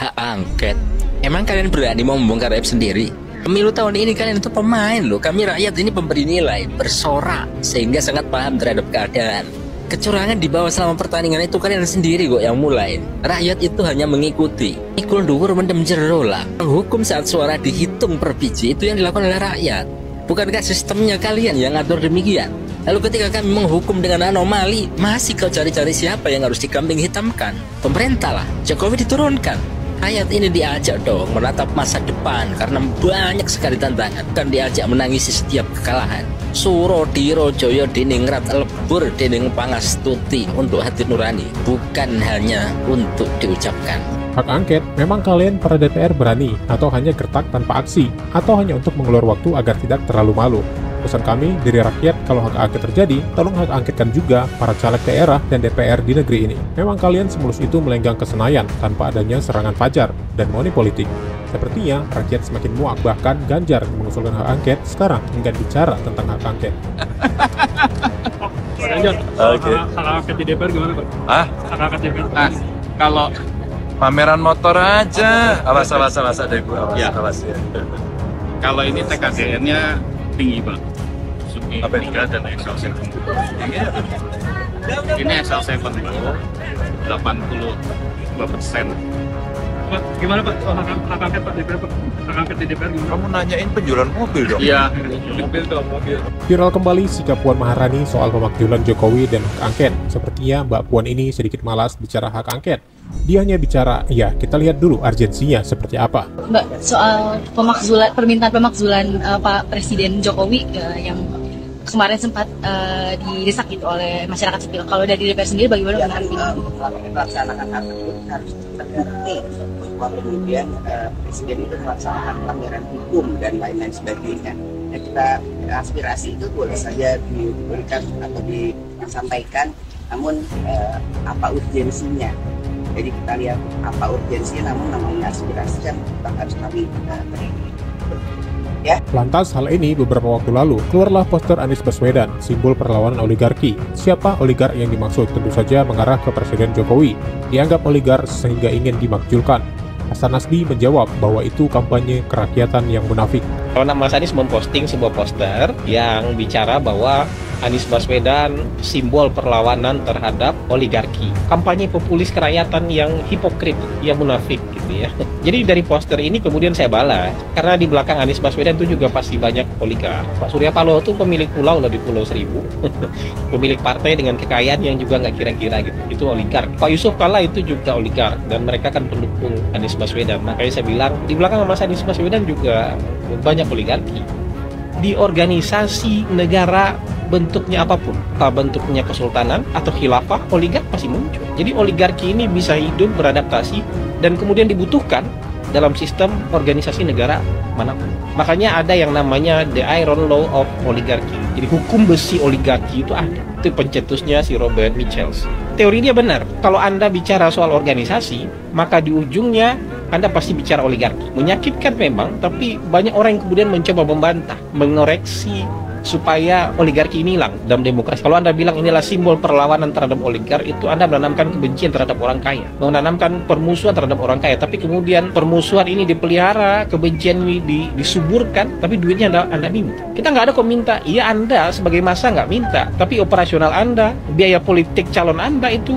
hak angket. Emang kalian berani mau membongkar aib sendiri? Pemilu tahun ini kalian itu pemain loh. Kami rakyat ini pemberi nilai, bersorak, sehingga sangat paham terhadap keadaan. Kecurangan di bawah selama pertandingan itu kalian sendiri kok yang mulai. Rakyat itu hanya mengikuti. Ikul dhuwur mendem jero lah. Hukum saat suara dihitung per biji itu yang dilakukan oleh rakyat. Bukankah sistemnya kalian yang ngatur demikian? Lalu ketika kami menghukum dengan anomali, masih kau cari-cari siapa yang harus dikambing hitamkan? Pemerintah lah, Jokowi diturunkan. Rakyat ini diajak dong menatap masa depan karena banyak sekali tantangan. Kan diajak menangisi setiap kekalahan. Suro diro joyo diningrat lebur dining pangastuti untuk hati nurani. Bukan hanya untuk diucapkan. Hak angket, memang kalian para DPR berani atau hanya gertak tanpa aksi, atau hanya untuk mengeluarkan waktu agar tidak terlalu malu. Pesan kami dari rakyat, kalau hak angket terjadi, tolong hak angketkan juga para caleg daerah dan DPR di negeri ini. Memang kalian semulus itu melenggang ke Senayan tanpa adanya serangan fajar dan money politik. Sepertinya rakyat semakin muak bahkan Ganjar mengusulkan hak angket sekarang enggan bicara tentang hak angket. Pak Ganjar, Oke. hak hak angket di DPR gimana Pak? Ah, Hak angket DPR. ah, kalau pameran motor aja. Awas, awas, awas ada ibu. Awas, Ya. awas ya. Kalau ini TKDN-nya tinggi Pak. Suki Apa itu? 3 dan Excel 7. Ini Excel 7 82 persen. Pak, gimana Pak soal hak, angket Pak DPR Pak? Hak angket di DPR gimana? Kamu nanyain penjualan mobil dong? Iya, Mobil dong, mobil. Viral kembali sikap Puan Maharani soal pemakzulan Jokowi dan hak angket. Sepertinya Mbak Puan ini sedikit malas bicara hak angket. Dia hanya bicara, ya kita lihat dulu urgensinya seperti apa. Mbak, soal pemakzulan permintaan pemakzulan eh, Pak Presiden Jokowi eh, yang kemarin sempat eh, didesak gitu oleh masyarakat sipil. Kalau dari DPR sendiri bagaimana menanggapinya? melaksanakan hal tersebut harus terbukti bahwa kemudian eh, presiden itu melaksanakan pelanggaran hukum dan lain-lain sebagainya. Ya, kita aspirasi itu boleh saja diberikan atau disampaikan, namun eh, apa urgensinya? Jadi kita lihat apa urgensinya, namun namanya aspirasi kan tetap harus kami eh, terima. Lantas hal ini beberapa waktu lalu keluarlah poster Anies Baswedan, simbol perlawanan oligarki. Siapa oligar yang dimaksud? Tentu saja mengarah ke Presiden Jokowi. Dianggap oligar sehingga ingin dimakjulkan. Hasan Nasbi menjawab bahwa itu kampanye kerakyatan yang munafik. Kalau Mas Anies memposting sebuah poster yang bicara bahwa Anies Baswedan simbol perlawanan terhadap oligarki. Kampanye populis kerakyatan yang hipokrit, yang munafik gitu ya. Jadi dari poster ini kemudian saya balas karena di belakang Anies Baswedan itu juga pasti banyak oligar. Pak Surya Paloh itu pemilik pulau loh di Pulau Seribu. pemilik partai dengan kekayaan yang juga nggak kira-kira gitu. Itu oligar. Pak Yusuf Kala itu juga oligar dan mereka kan pendukung Anies Baswedan. Makanya saya bilang di belakang Mas Anies Baswedan juga banyak oligarki. Di organisasi negara bentuknya apa pun, entah bentuknya kesultanan atau khilafah, oligark pasti muncul. Jadi oligarki ini bisa hidup beradaptasi dan kemudian dibutuhkan dalam sistem organisasi negara mana pun. Makanya ada yang namanya the iron law of oligarki. Jadi hukum besi oligarki itu ada. Itu pencetusnya si Robert Michels. Teori dia benar. Kalau Anda bicara soal organisasi, maka di ujungnya anda pasti bicara oligarki. Menyakitkan memang, tapi banyak orang yang kemudian mencoba membantah, mengoreksi supaya oligarki ini hilang dalam demokrasi. Kalau Anda bilang inilah simbol perlawanan terhadap oligar, itu Anda menanamkan kebencian terhadap orang kaya, menanamkan permusuhan terhadap orang kaya. Tapi kemudian permusuhan ini dipelihara, kebencian ini di, disuburkan, tapi duitnya Anda, anda minta. Kita nggak ada kok minta. Iya Anda sebagai masa nggak minta, tapi operasional Anda, biaya politik calon Anda itu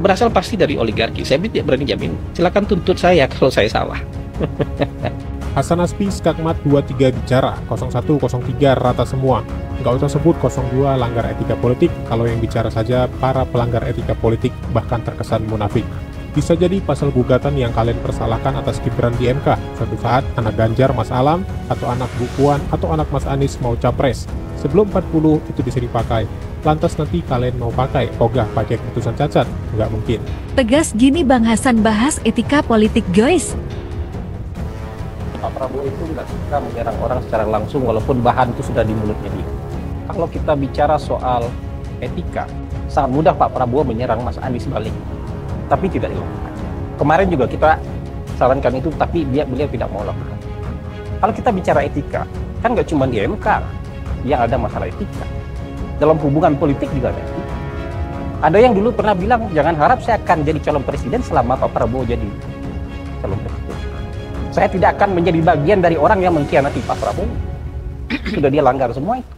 berasal pasti dari oligarki. Saya tidak berani jamin. Silakan tuntut saya kalau saya salah. Hasan Nasbi Skakmat 23 bicara, 0103 rata semua. Nggak usah sebut 02 langgar etika politik, kalau yang bicara saja para pelanggar etika politik bahkan terkesan munafik. Bisa jadi pasal gugatan yang kalian persalahkan atas Gibran di MK. Suatu saat anak Ganjar Mas Alam, atau anak Bu Puan, atau anak Mas Anies mau capres. Sebelum 40 itu bisa dipakai. Lantas nanti kalian mau pakai, ogah pakai keputusan cacat? Nggak mungkin. Tegas gini Bang Hasan bahas etika politik guys. Pak Prabowo itu nggak suka menyerang orang secara langsung walaupun bahan itu sudah di mulutnya dia. Kalau kita bicara soal etika, sangat mudah Pak Prabowo menyerang Mas Anies balik. Tapi tidak dilakukan. Kemarin juga kita sarankan itu, tapi dia beliau tidak mau lakukan. Kalau kita bicara etika, kan nggak cuma di MK yang ada masalah etika. Dalam hubungan politik juga ada etika. Ada yang dulu pernah bilang, jangan harap saya akan jadi calon presiden selama Pak Prabowo jadi calon presiden. Saya tidak akan menjadi bagian dari orang yang mengkhianati Pak Prabowo. Sudah dia langgar semua itu.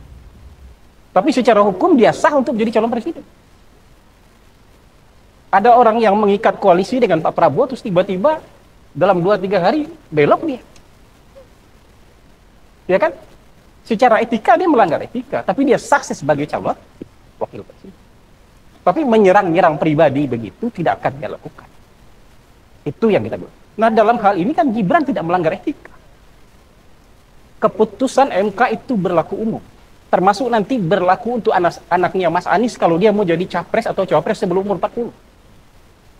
Tapi secara hukum dia sah untuk menjadi calon presiden. Ada orang yang mengikat koalisi dengan Pak Prabowo terus tiba-tiba dalam 2-3 hari belok dia. Ya kan? Secara etika dia melanggar etika, tapi dia sah sebagai calon wakil presiden. Tapi menyerang-nyerang pribadi begitu tidak akan dia lakukan. Itu yang kita bilang. Nah dalam hal ini kan Gibran tidak melanggar etika. Keputusan MK itu berlaku umum. Termasuk nanti berlaku untuk anak anaknya Mas Anies kalau dia mau jadi capres atau cawapres sebelum umur 40.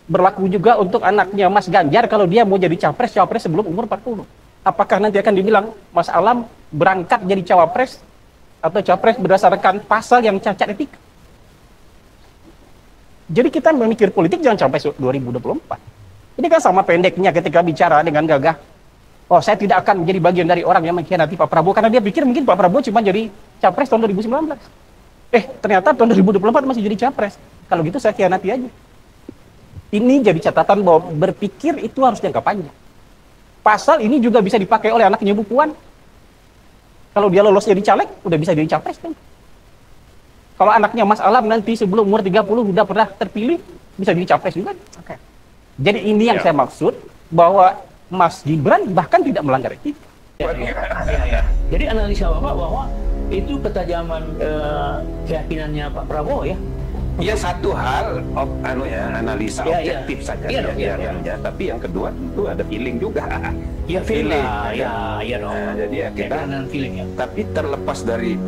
Berlaku juga untuk anaknya Mas Ganjar kalau dia mau jadi capres cawapres sebelum umur 40. Apakah nanti akan dibilang Mas Alam berangkat jadi cawapres atau capres berdasarkan pasal yang cacat etika? Jadi kita memikir politik jangan sampai 2024. Ini kan sama pendeknya ketika bicara dengan gagah. Oh, saya tidak akan menjadi bagian dari orang yang mengkhianati Pak Prabowo karena dia pikir mungkin Pak Prabowo cuma jadi capres tahun 2019. Eh, ternyata tahun 2024 masih jadi capres. Kalau gitu saya khianati aja. Ini jadi catatan bahwa berpikir itu harus jangka panjang. Pasal ini juga bisa dipakai oleh anaknya Bu Puan. Kalau dia lolos jadi caleg, udah bisa jadi capres kan. Kalau anaknya Mas Alam nanti sebelum umur 30 udah pernah terpilih, bisa jadi capres juga. Oke. Jadi ini yang Ya. saya maksud bahwa Mas Gibran bahkan tidak melanggar etika. Ya, ya. Jadi analisa Bapak bahwa itu ketajaman eh, keyakinannya Pak Prabowo ya. Ya satu hal ob, anu ya analisa Ya, ya. objektif saja Iya ya, dong, iya, ya, ya. tapi yang kedua tentu ada feeling juga. Ya feeling kan? ya, ya dong. Nah, jadi ya kita feeling ya. tapi terlepas dari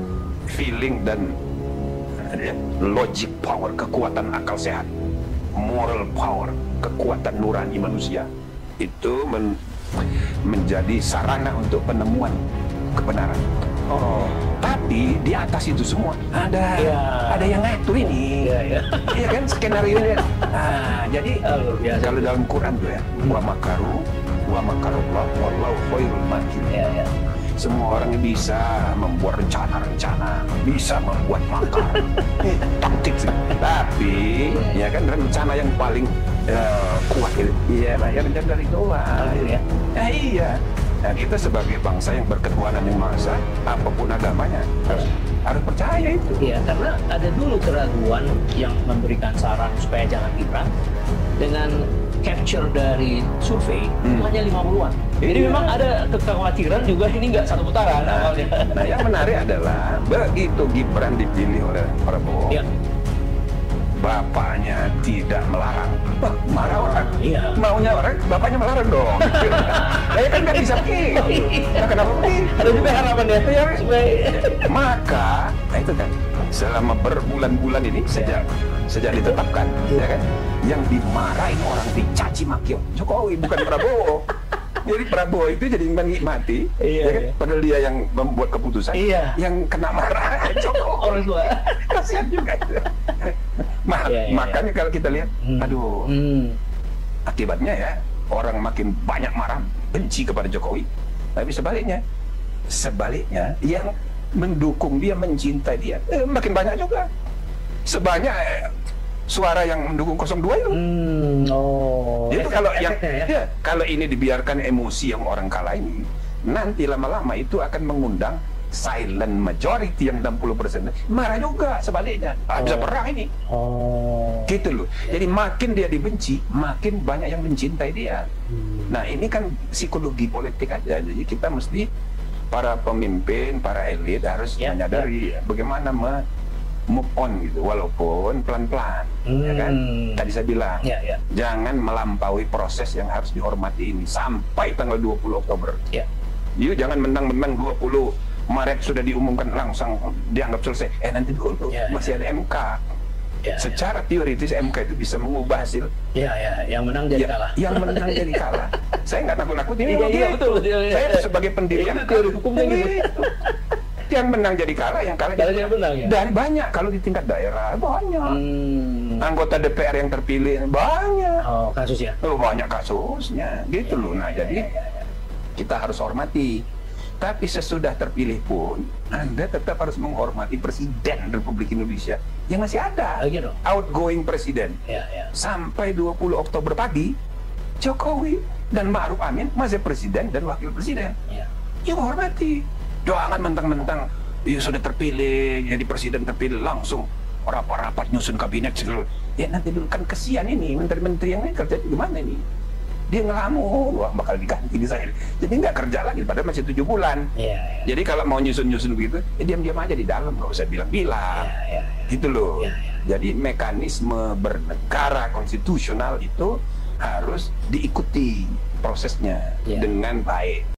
feeling dan ya, logic power, kekuatan akal sehat, moral power, kekuatan nurani manusia itu men- menjadi sarana untuk penemuan kebenaran. Oh. Tapi di atas itu semua ada Ya. ada yang ngatur ini. Ya, ya. Iya kan skenario nya. Nah, jadi luar biasa. kalau dalam Quran tuh ya, wa makaru wa makarullah wallahu khairul makirin. Ya, ya. Semua orang bisa membuat rencana-rencana, bisa membuat makar, Eh, taktik sih. Tapi ya kan rencana yang paling eh, kuat itu, iya ya rencana dari Tuhan. ya. Eh, iya. Nah, kita sebagai bangsa yang berketuhanan yang maha esa, apa pun agamanya harus harus percaya itu. Iya, karena ada dulu keraguan yang memberikan saran supaya jangan Gibran dengan capture dari survei Hmm. hanya 50-an. Jadi Iya. memang ada kekhawatiran juga ini nggak satu putaran awalnya. Nah, yang menarik adalah begitu Gibran dipilih oleh Prabowo, Ya. bapaknya tidak melarang. Wah, marah orang. Iya. Maunya orang, bapaknya melarang dong. Saya kan nggak bisa begitu. Nah, kenapa begitu? Ada juga harapan ya, Ya, supaya maka nah itu kan selama berbulan-bulan ini sejak sejak ditetapkan ya kan yang dimarahin orang dicaci maki Jokowi bukan Prabowo jadi Prabowo itu jadi menikmati Iya, ya kan? iya. padahal dia yang membuat keputusan Iya. yang kena marah Jokowi orang tua. kasihan juga Ma- Iya, iya, makanya kalau kita lihat Hmm. aduh Hmm. akibatnya ya orang makin banyak marah benci kepada Jokowi tapi sebaliknya sebaliknya yang mendukung dia mencintai dia eh, makin banyak juga sebanyak eh, suara yang mendukung 02 itu Hmm, oh. jadi kalau yang ya. ya, kalau ini dibiarkan emosi yang orang kalah ini nanti lama-lama itu akan mengundang silent majority yang 60% marah juga sebaliknya ah, bisa Oh. perang ini Oh. gitu loh. Jadi makin dia dibenci, makin banyak yang mencintai dia. Nah ini kan psikologi politik aja. Jadi kita mesti para pemimpin, para elit harus Ya, menyadari bagaimana me move on gitu, walaupun pelan-pelan. Ya kan? Hmm. Tadi saya bilang, Ya, ya. jangan melampaui proses yang harus dihormati ini sampai tanggal 20 Oktober. Ya. Yuk jangan menang-menang 20 Maret sudah diumumkan langsung dianggap selesai. Eh nanti dulu Ya, masih ada MK. Ya, Secara teoritis MK itu bisa mengubah hasil. ya, ya, yang menang jadi Ya, kalah. Yang menang jadi kalah. Saya nggak nakut-nakut ini. Iya, iya, betul, betul, iya. Saya sebagai pendiri Itu teori hukumnya gitu. Yang menang jadi kalah, yang kalah jadi menang, ya? Dan banyak kalau di tingkat daerah banyak. Hmm. Anggota DPR yang terpilih banyak. Oh, kasus ya. Oh, banyak kasusnya, gitu loh. Nah, jadi kita harus hormati. Tapi sesudah terpilih pun, Anda tetap harus menghormati Presiden Republik Indonesia yang masih ada. Lagi dong. Outgoing Presiden. Ya, ya. Sampai 20 Oktober pagi, Jokowi dan Ma'ruf Amin masih presiden dan wakil presiden. Ya. Ya hormati. Jangan mentang-mentang ya sudah terpilih, jadi presiden terpilih langsung rapat-rapat nyusun kabinet segala. Ya nanti dulu kan kesian ini menteri-menteri yang ini kerja gimana ini? Dia ngelamun, wah bakal diganti di saya. Jadi nggak kerja lagi, padahal masih tujuh bulan. Iya, Jadi kalau mau nyusun-nyusun begitu, ya diam-diam aja di dalam, nggak usah bilang-bilang. Gitu loh. Jadi mekanisme bernegara konstitusional itu harus diikuti prosesnya Iya. dengan baik.